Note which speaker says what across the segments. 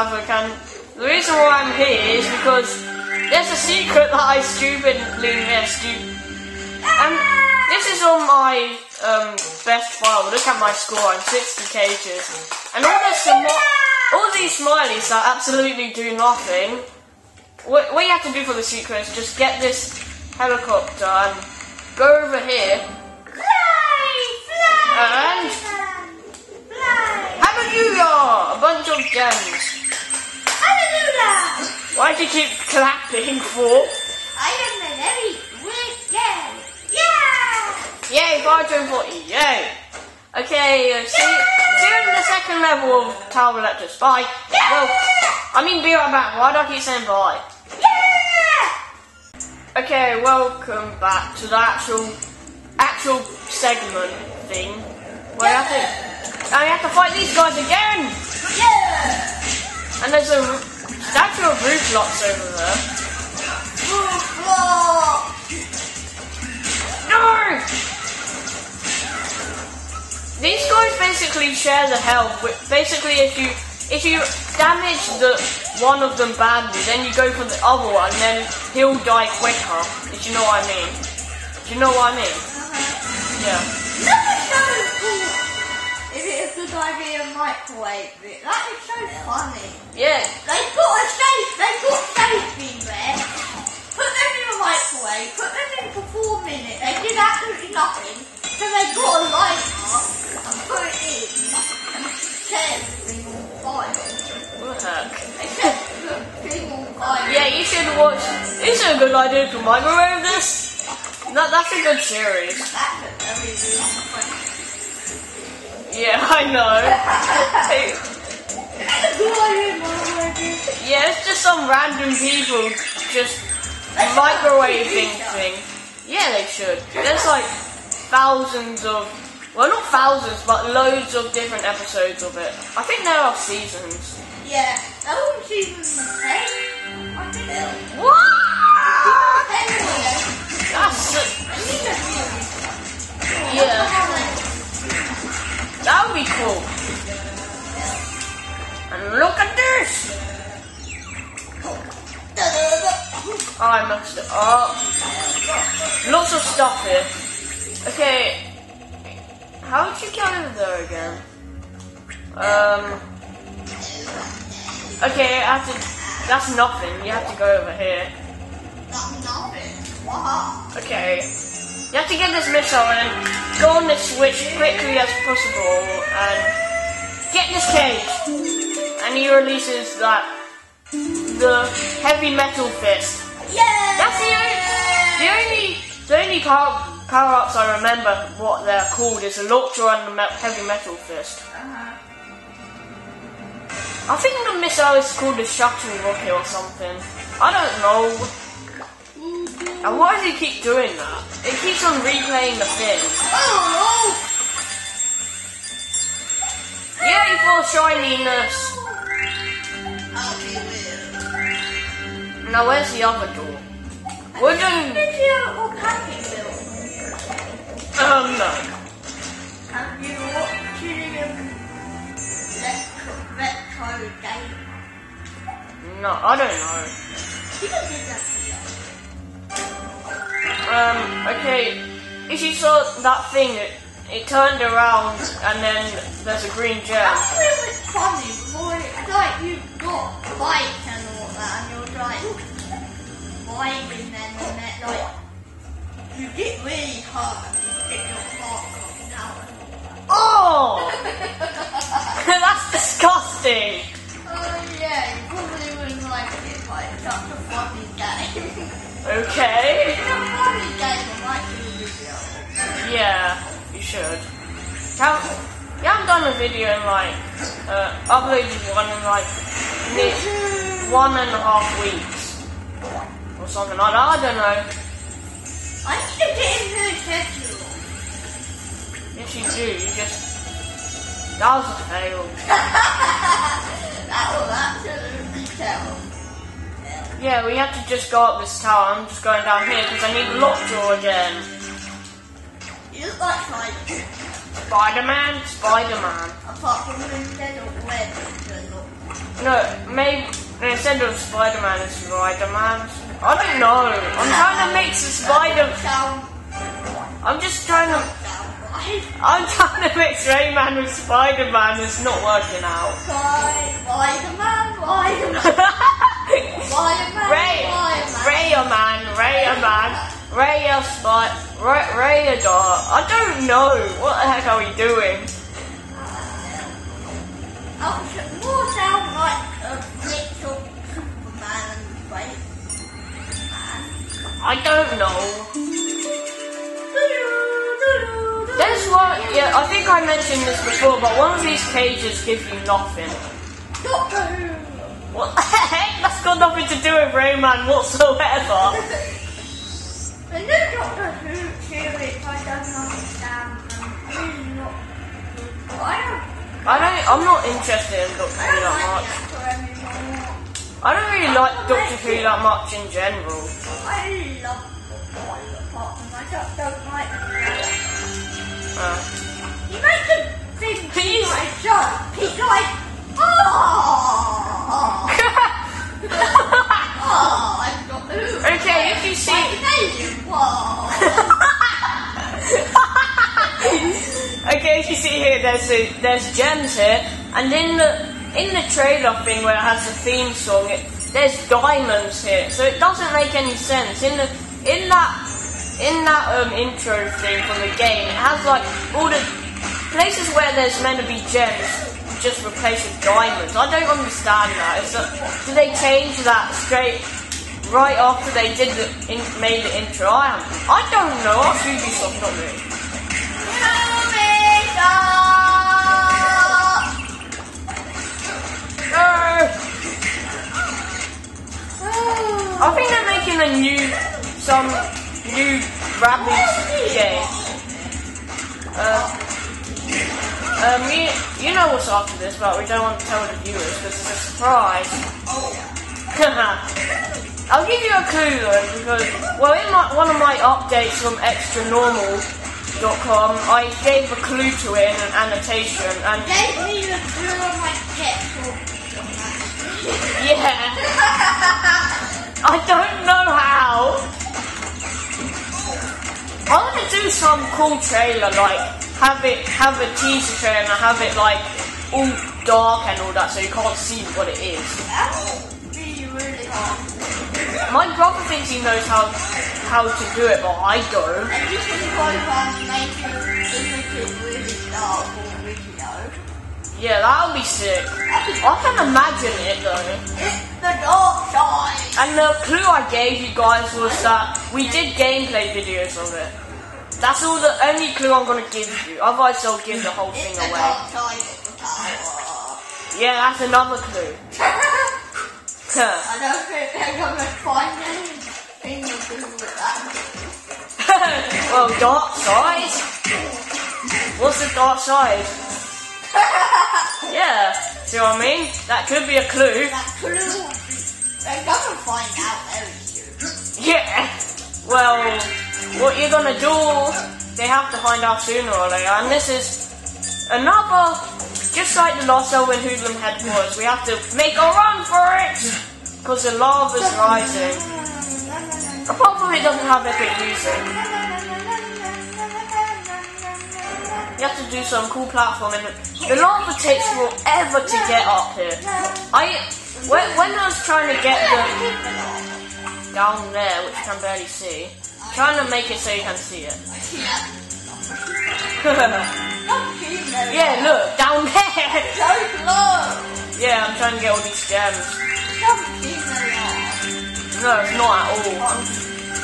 Speaker 1: Freedom Havoc and the reason why I'm here is because there's a secret that I stupidly missed. You, and this is on my um, best file. Look at my score, I'm 60 cages. And all, this, all these smileys that absolutely do nothing. What, what you have to do for the secret is just get this helicopter and go over here. And Hallelujah! A bunch of gems. Why do you keep clapping for?
Speaker 2: I am a very wicked. Yeah!
Speaker 1: Yay, 540, yay! Okay, uh, see, see you in the second level of Tower Electus. Bye. Well, I mean be right back. Why do I keep saying bye?
Speaker 2: Yeah!
Speaker 1: Okay, welcome back to the actual, actual segment thing. Where you have to, now you have to fight these guys again!
Speaker 2: Yeah!
Speaker 1: And there's a statue of Reflux over there.
Speaker 2: Reflux!
Speaker 1: No! These guys basically share the health. With, basically, if you if you damage the one of them badly, then you go for the other one, then he'll die quicker. If you know what I mean. Do you know what I mean?
Speaker 2: Uh-huh.
Speaker 1: Yeah.
Speaker 2: It a good idea to microwave? That is so funny.
Speaker 1: Yeah.
Speaker 2: They put a safe, they put safe in there, put them in the microwave, put them in for four minutes, they did absolutely nothing, so they got a lighter and put it in and set everything on fire.
Speaker 1: What the heck?
Speaker 2: They the thing fire.
Speaker 1: Yeah, you should watch. It's a good idea to microwave this. That, that's a good series.
Speaker 2: That's a very good question.
Speaker 1: Yeah, I know.
Speaker 2: That's a good idea, microwave.
Speaker 1: yeah, it's just some random people just microwaving thing. Yeah, they should. There's like thousands of, well, not thousands, but loads of different episodes of it. I think there are seasons.
Speaker 2: Yeah, that was season 10. I think it
Speaker 1: What?
Speaker 2: season 10
Speaker 1: That's
Speaker 2: I think that's season
Speaker 1: yeah. That would be cool. And look at this. Oh, I messed it up. Lots of stuff here. Okay. How did you get over there again? Um. Okay, I have to. That's nothing. You have to go over here.
Speaker 2: That's nothing. Wow.
Speaker 1: Okay. You have to get this missile and go on this switch quickly as possible and get this cage. And he releases that the heavy metal fist.
Speaker 2: Yeah!
Speaker 1: That's the only the only the only power power ups I remember what they're called is the Electro and the heavy metal fist.
Speaker 2: Uh-huh.
Speaker 1: I think the missile is called the shuttle rocket or something. I don't know. And why does he keep doing that? It keeps on replaying the thing.
Speaker 2: Oh
Speaker 1: Yay for shininess!
Speaker 2: no!
Speaker 1: Now where's the other door? Wooden.
Speaker 2: Did you or Happy Wheel?
Speaker 1: Um no.
Speaker 2: Have you watched retro game?
Speaker 1: No, I don't know. Um, okay. If you saw that thing, it, it turned around and then there's a green gem.
Speaker 2: That's really funny, boy. Like you got bike and all that, and you're like biking and then like you get really hurt and you get your heart coming out.
Speaker 1: Oh! That's disgusting!
Speaker 2: Oh yeah, you probably wouldn't like it, but it's such a funny game.
Speaker 1: Okay. Yeah, you should. Have, you haven't done a video in like, uh, uploaded one in like one and a half weeks. Or something like that, I don't know.
Speaker 2: I need to get into the schedule.
Speaker 1: Yes, you do, you just. That was a fail.
Speaker 2: that was absolutely terrible.
Speaker 1: Yeah, we have to just go up this tower. I'm just going down here because I need lockjaw again.
Speaker 2: You look like Simon.
Speaker 1: Spider-Man, Spider-Man.
Speaker 2: Apart from instead of they're.
Speaker 1: No, maybe instead of Spider-Man, it's Spider-Man. I don't know. I'm trying to mix the Spider. I'm just trying to. I'm trying to mix Rayman with Spider-Man. It's not working out.
Speaker 2: Spider-Man, Spider-Man, Spider-Man,
Speaker 1: Ray,
Speaker 2: Spider-Man.
Speaker 1: Rayaman, Rayaman, Raya Spy, Ray, Rayadar. I don't know. What the heck are we doing?
Speaker 2: Oh, more sound like a little Superman face.
Speaker 1: I don't know. There's one. Yeah, I think I mentioned this before, but one of these cages gives you nothing.
Speaker 2: Doctor
Speaker 1: What the heck? That's got nothing to do with Rayman whatsoever.
Speaker 2: Doctor Who series, I don't understand. I'm really not. I don't.
Speaker 1: I don't. I'm not interested in Doctor Who that
Speaker 2: like
Speaker 1: much.
Speaker 2: the.
Speaker 1: I don't really like Doctor Who that much in general.
Speaker 2: I love part, and I just don't like.
Speaker 1: Uh,
Speaker 2: He makes him think
Speaker 1: He's-
Speaker 2: like jump. He's like,
Speaker 1: there's a, there's gems here, and in the in the trailer thing where it has the theme song, it, there's diamonds here, so it doesn't make any sense. In the in that in that um, intro thing from the game, it has like all the places where there's meant to be gems just replaced with diamonds. I don't understand that. It's a, did they change that straight right after they did the in, made the intro? I I don't know. Ask Ubisoft, not me. I think they're making a new, some new Rabbids game. Uh, um, you, you know what's after this, but we don't want to tell the viewers because it's a surprise. I'll give you a clue though, because, well, in my, one of my updates from xtranormal.com, I gave a clue to it in an annotation, and
Speaker 2: Gave me the clue of my ketchup.
Speaker 1: yeah, I don't know how. I want to do some cool trailer, like have it have a teaser trailer and have it like all dark and all that, so you can't see what it is.
Speaker 2: That would be really hard.
Speaker 1: My brother thinks he knows how how to do it, but I don't.
Speaker 2: And you can go make it really dark or.
Speaker 1: Yeah, that would be sick. I can imagine it though.
Speaker 2: The dark side.
Speaker 1: And the clue I gave you guys was that we did gameplay videos of it. That's all the only clue I'm gonna give you. Otherwise, I'll give the whole thing away.
Speaker 2: dark side of the tower.
Speaker 1: Yeah, that's another clue.
Speaker 2: I don't think they're gonna find anything to do with that.
Speaker 1: well, dark side. What's the dark side? Yeah, see what I mean? That could be a clue.
Speaker 2: That clue, they're gonna find out very soon.
Speaker 1: Yeah. Well, what you're gonna do, they have to find out sooner or later. And this is another, just like the Lost Elven Hoodlum headquarters, we have to make a run for it! Because the lava's rising. Apart from it doesn't have epic music. You have to do some cool platforming. The lava takes forever to get up here. I, when, when I was trying to get the down there, which you can barely see. Trying to make it so you can see it. yeah, look, down there. Yeah, I'm trying to get all these gems. No, it's not at all.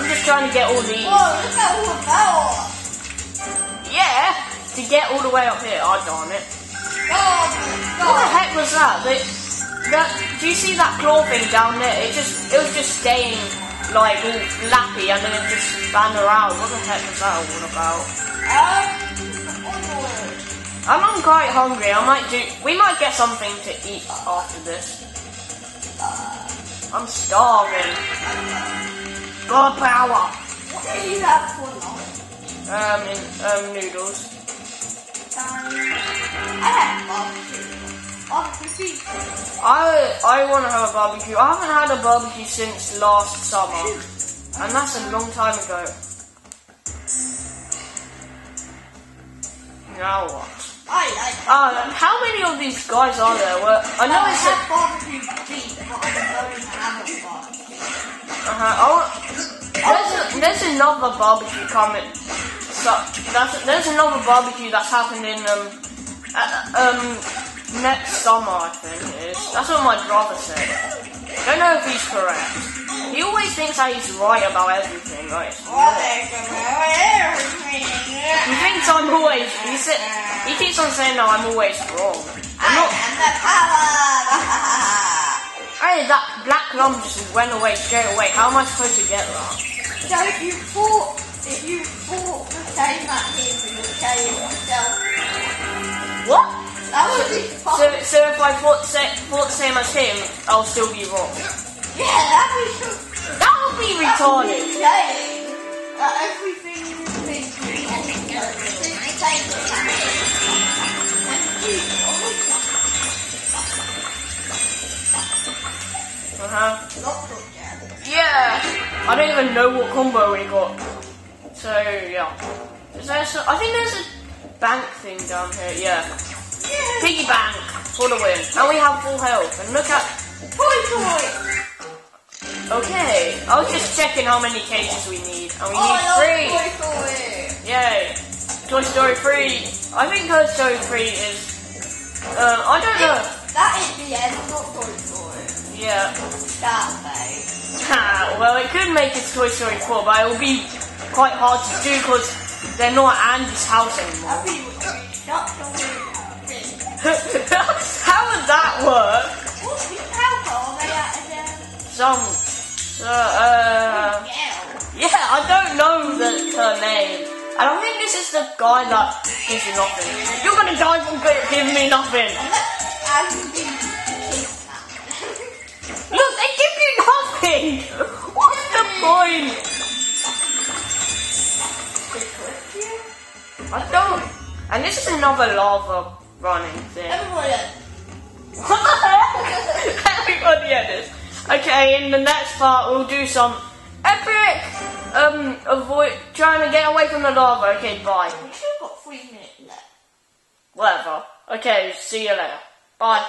Speaker 1: I'm, just trying to get all these. Yeah, to get all the way up here. I oh, darn it. What the heck was that? The, that do you see that claw thing down there? It just, it was just staying like all flappy and then it just ran around. What the heck was that all about?
Speaker 2: Um.
Speaker 1: I'm, I'm quite hungry. I might do. We might get something to eat after this. I'm starving. God power.
Speaker 2: What do you have for lunch?
Speaker 1: Um, in, um, noodles.
Speaker 2: I had barbecue. Barbecue pizza.
Speaker 1: I I want to have a barbecue. I haven't had a barbecue since last summer, and that's a long time ago. Now what?
Speaker 2: I like.
Speaker 1: Uh, how many of these guys are there? Well, I know
Speaker 2: I
Speaker 1: it's
Speaker 2: had barbecue pizza, but going to have a barbecue.
Speaker 1: uh-huh. oh, there's, a, there's another barbecue coming. So that's there's another barbecue that's happening um uh, um next summer I think it is. That's what my brother said. Don't know if he's correct. He always thinks that he's right about everything, right? He thinks I'm always. He said he keeps on saying that I'm always wrong. I'm
Speaker 2: I
Speaker 1: not.
Speaker 2: am the power.
Speaker 1: Hey, that black lump just went away straight away. How am I supposed to get that?
Speaker 2: if you fought, if you fought the same at him, you would kill yourself.
Speaker 1: What?
Speaker 2: That would be fun.
Speaker 1: So, so if I thought, sa thought the same as him, I'll still be wrong.
Speaker 2: yeah, that would be
Speaker 1: That would be retarded.
Speaker 2: that everything you think is wrong. Think the same as him. And you always
Speaker 1: Uh huh.
Speaker 2: lots of them.
Speaker 1: Yeah. I don't even know what combo we got. So yeah. Is there some, I think there's a bank thing down here. Yeah.
Speaker 2: Yeah.
Speaker 1: Piggy bank for the win. And we have full health. And look at.
Speaker 2: Toy toy.
Speaker 1: Okay. I was just checking how many cases we need. And we
Speaker 2: Oh,
Speaker 1: need three.
Speaker 2: toy toy.
Speaker 1: Yay! Toy Story 3. I think Toy Story 3 is. Um, I don't know.
Speaker 2: That is the end, not toy toy.
Speaker 1: Yeah.
Speaker 2: That way.
Speaker 1: Well, it could make it Toy Story 4, but it will be quite hard to do because they're not at Andy's house anymore.
Speaker 2: That be such a weird thing.
Speaker 1: How would that work?
Speaker 2: What's the alcohol they at again?
Speaker 1: Some. Uh, uh,
Speaker 2: Yeah.
Speaker 1: I don't know the, her name. And I think this is the guy that gives you nothing. You're gonna die from giving me nothing.
Speaker 2: As you do
Speaker 1: Look, they give you nothing. What's the point? And this is another lava running thing.
Speaker 2: Everybody?
Speaker 1: Everybody this. Okay, in the next part we'll do some epic um avoid trying to get away from the lava. Okay, bye.
Speaker 2: we still got three minutes left.
Speaker 1: Whatever. Okay, see you later. Bye.